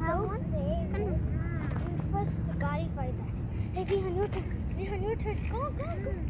have one. And first, Gari for that. Hey, have turn. We have turn. Go, go, go.